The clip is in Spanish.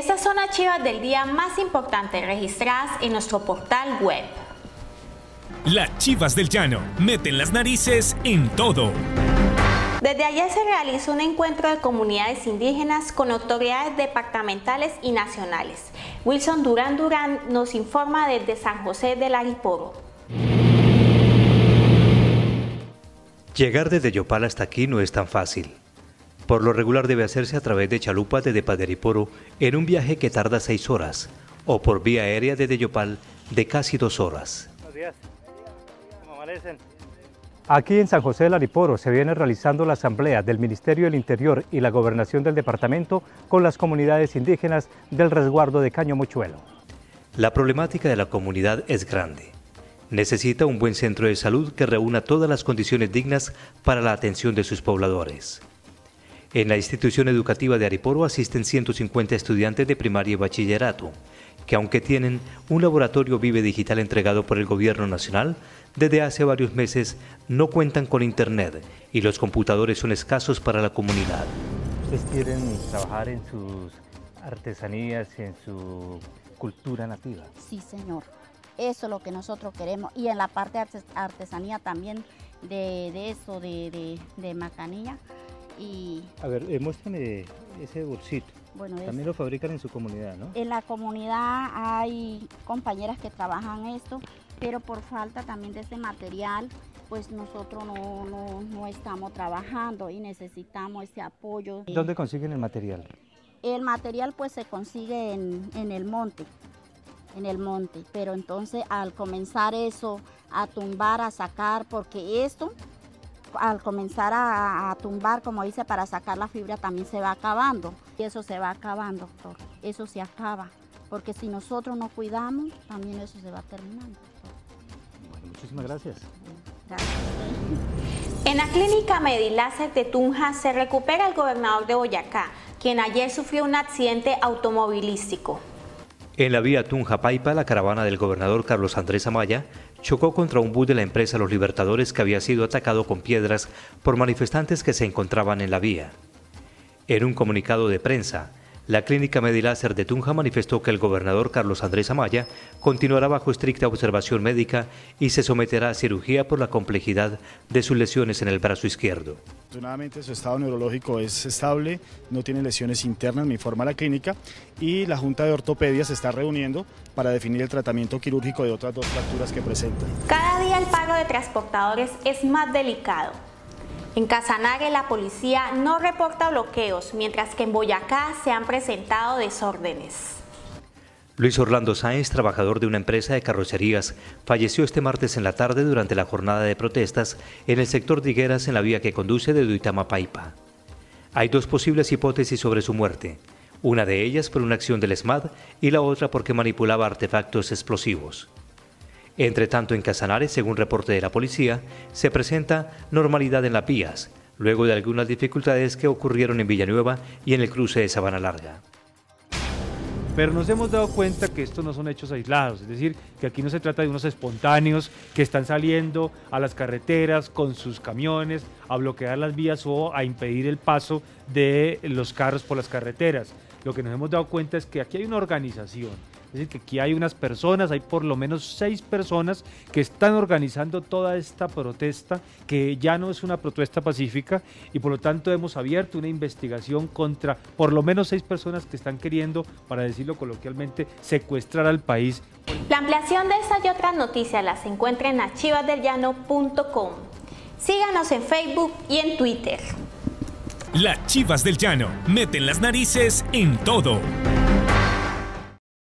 Estas son las chivas del día más importantes registradas en nuestro portal web. Las chivas del llano meten las narices en todo. Desde ayer se realizó un encuentro de comunidades indígenas con autoridades departamentales y nacionales. Wilson Durán Durán nos informa desde San José del Ariporo. Llegar desde Yopal hasta aquí no es tan fácil. Por lo regular debe hacerse a través de chalupas desde Paderiporo en un viaje que tarda seis horas, o por vía aérea desde Yopal de casi dos horas. Buenos días. ¿Cómo amanecen? Aquí en San José del Ariporo se viene realizando la asamblea del Ministerio del Interior y la Gobernación del Departamento con las comunidades indígenas del resguardo de Caño Mochuelo. La problemática de la comunidad es grande. Necesita un buen centro de salud que reúna todas las condiciones dignas para la atención de sus pobladores. En la institución educativa de Ariporo asisten 150 estudiantes de primaria y bachillerato, que aunque tienen un laboratorio Vive Digital entregado por el Gobierno Nacional, desde hace varios meses no cuentan con Internet y los computadores son escasos para la comunidad. ¿Ustedes quieren trabajar en sus artesanías y en su cultura nativa? Sí, señor. Eso es lo que nosotros queremos. Y en la parte de artesanía también de, eso, de, de macanilla a ver, eh, muéstrame ese bolsito. Bueno, También lo fabrican en su comunidad, ¿no? En la comunidad hay compañeras que trabajan esto, pero por falta también de ese material, pues nosotros no, estamos trabajando y necesitamos ese apoyo. ¿Dónde consiguen el material? El material pues se consigue en, en el monte, en el monte, pero entonces al comenzar eso, a tumbar, a sacar, porque esto al comenzar a, tumbar, como dice, para sacar la fibra también se va acabando. Y eso se va acabando, doctor. Eso se acaba. Porque si nosotros no cuidamos, también eso se va terminando. Bueno, muchísimas gracias. Gracias. En la clínica Medilácer de Tunja se recupera el gobernador de Boyacá, quien ayer sufrió un accidente automovilístico. En la vía Tunja-Paipa, la caravana del gobernador Carlos Andrés Amaya chocó contra un bus de la empresa Los Libertadores que había sido atacado con piedras por manifestantes que se encontraban en la vía. En un comunicado de prensa, la clínica Mediláser de Tunja manifestó que el gobernador Carlos Andrés Amaya continuará bajo estricta observación médica y se someterá a cirugía por la complejidad de sus lesiones en el brazo izquierdo. Afortunadamente su estado neurológico es estable, no tiene lesiones internas, me informa la clínica y la Junta de Ortopedia se está reuniendo para definir el tratamiento quirúrgico de otras dos fracturas que presenta. Cada día el pago de transportadores es más delicado. En Casanare la policía no reporta bloqueos, mientras que en Boyacá se han presentado desórdenes. Luis Orlando Sáenz, trabajador de una empresa de carrocerías, falleció este martes en la tarde durante la jornada de protestas en el sector de Higueras en la vía que conduce de Duitama Paipa. Hay dos posibles hipótesis sobre su muerte, una de ellas por una acción del ESMAD y la otra porque manipulaba artefactos explosivos. Entre tanto, en Casanares, según reporte de la policía, se presenta normalidad en las vías, luego de algunas dificultades que ocurrieron en Villanueva y en el cruce de Sabana Larga. Pero nos hemos dado cuenta que estos no son hechos aislados, es decir, que aquí no se trata de unos espontáneos que están saliendo a las carreteras con sus camiones a bloquear las vías o a impedir el paso de los carros por las carreteras. Lo que nos hemos dado cuenta es que aquí hay una organización, es decir, que aquí hay unas personas, hay por lo menos seis personas que están organizando toda esta protesta, que ya no es una protesta pacífica y por lo tanto hemos abierto una investigación contra por lo menos seis personas que están queriendo, para decirlo coloquialmente, secuestrar al país. La ampliación de esta y otras noticias las encuentra en archivasdelllano.com. Síganos en Facebook y en Twitter. Las Chivas del Llano meten las narices en todo.